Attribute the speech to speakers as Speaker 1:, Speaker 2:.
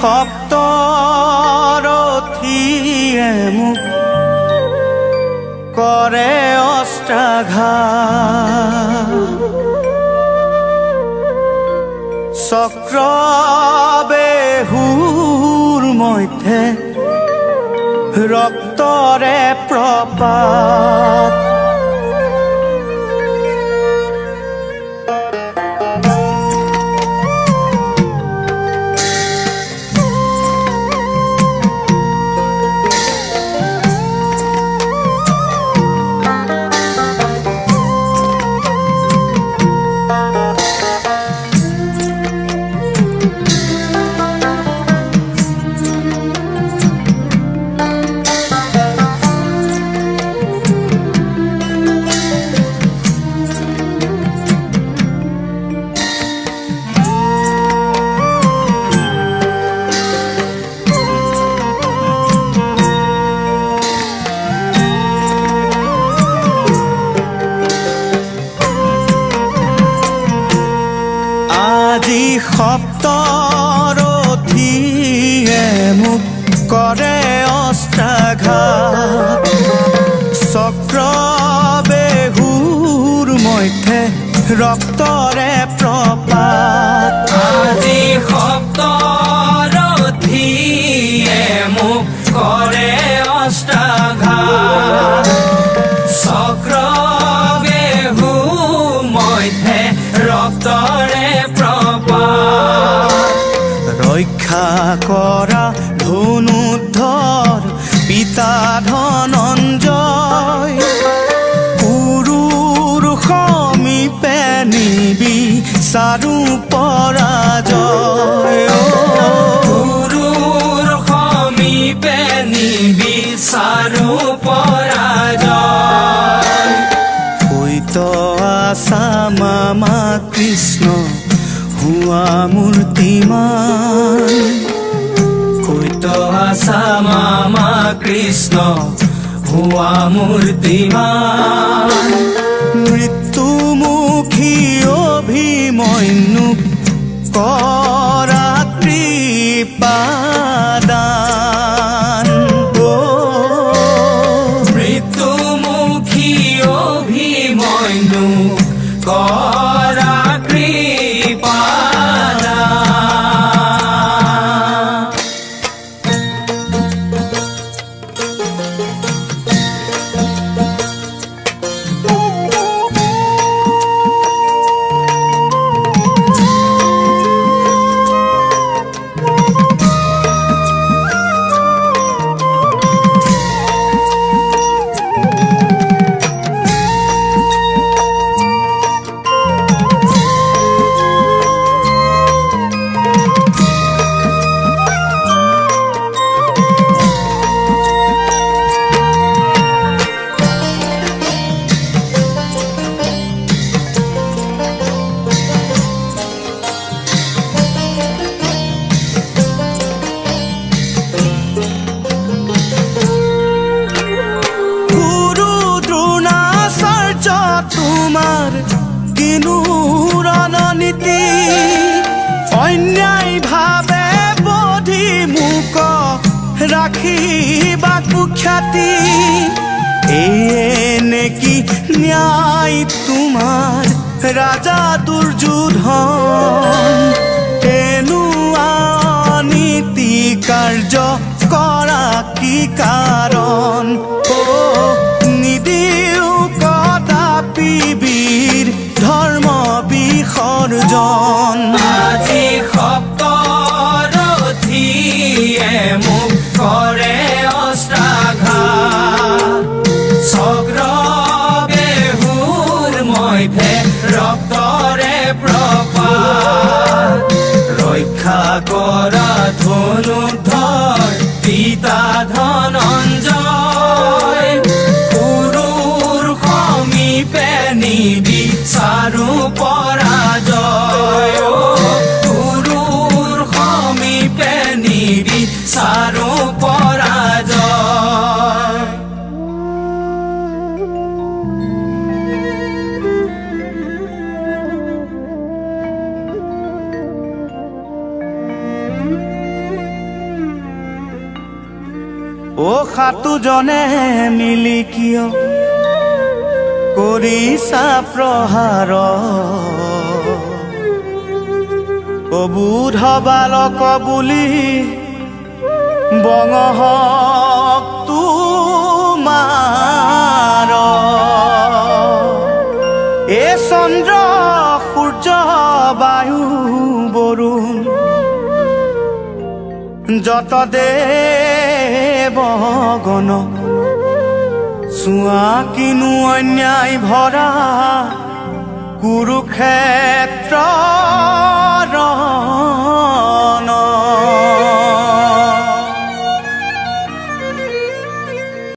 Speaker 1: সপ্তৰথিয়ে মোক কৰে অস্ত্ৰাঘাত। চক্ৰবেহুৰ মধ্যে ৰক্তৰে প্ৰপাত সপ্তৰথিয়ে মোক কৰে অস্ত্ৰাঘাত। চক্ৰবেহুৰ মধ্যে ৰক্তৰে প্ৰপাত।
Speaker 2: আজি সপ্তৰথিয়ে মোক কৰে অষ্টাঘাত চক্ৰবেহু মধ্যে ৰক্তৰে
Speaker 1: কৰা ধনুদ্ধৰ পিতা ধনঞ্জয় কুৰুৰ সমীপে নিবি চাৰু পৰাজয় অ'।
Speaker 2: গুৰুৰ সমীপে নিবিচাৰো পৰাজয়
Speaker 1: হৈত আছা মামা কৃষ্ণ ভুয়া মূর্তিমান।
Speaker 2: কৈত আছা মামা কৃষ্ণ ভুয়া মূর্তিমান।
Speaker 1: মৃত্যুমুখী অভিমন্যু করাত্রি পাদান ও
Speaker 2: মৃত্যুমুখী অভিমন্যু
Speaker 1: করা তোমার কিনু রণনীতি। অন্যায় ভাবে বধি মুক রাখিবা কুখ্যাতি। এ নেকি ন্যায়
Speaker 2: তোমার রাজা দুর্যোধন। agora
Speaker 1: a সাতোজনে মিলি কিয় কৰিছা প্ৰহাৰ? অবুধ বালক বুলি তোমাৰ। এ চন্দ্ৰ সূৰ্য বায়ু বৰুণ যত দেৱগণ চোৱা কিনো অন্যায় ভৰা কুৰুক্ষেত্ৰ।